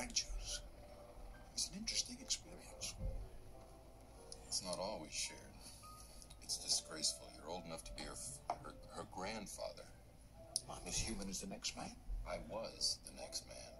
adventures. It's an interesting experience. It's not always shared. It's disgraceful. You're old enough to be her, her, her grandfather. I'm as human as the next man. I was the next man.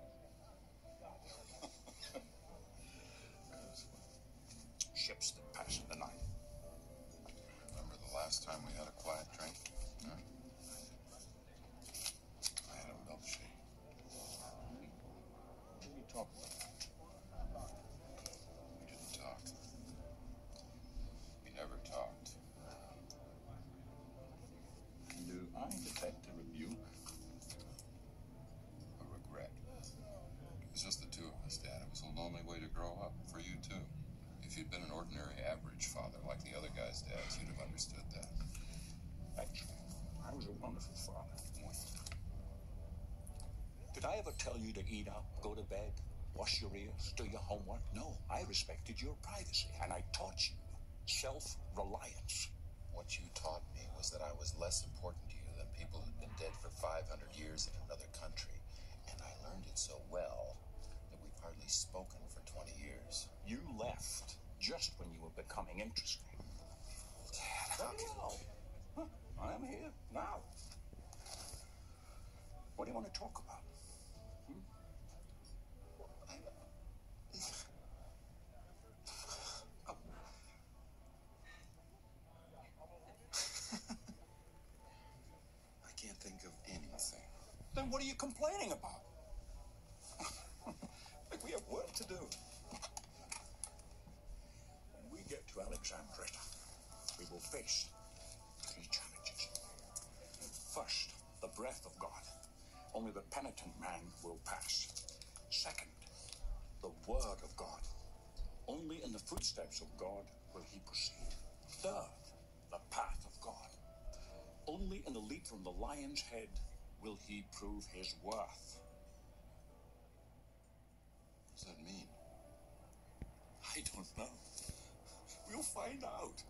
I detect a rebuke? A regret. It was just the two of us, Dad. It was a lonely way to grow up. For you, too. If you'd been an ordinary, average father like the other guys' dads, you'd have understood that. Actually, I was a wonderful father. Did I ever tell you to eat up, go to bed, wash your ears, do your homework? No, I respected your privacy, and I taught you self-reliance. What you taught me was that I was less important to you than people who'd been dead for 500 years in another country. And I learned it so well that we've hardly spoken for 20 years. You left just when you were becoming interesting. Dad, Very can... Huh, I am here now. What do you want to talk about? Hmm? I can't think of anything. Then what are you complaining about? like we have work to do. When we to we will face three challenges. First, the breath of God. Only the penitent man will pass. Second, the word of God. Only in the footsteps of God will he proceed. Third, the path of God. Only in the leap from the lion's head will he prove his worth. What does that mean? I don't know. We'll find out.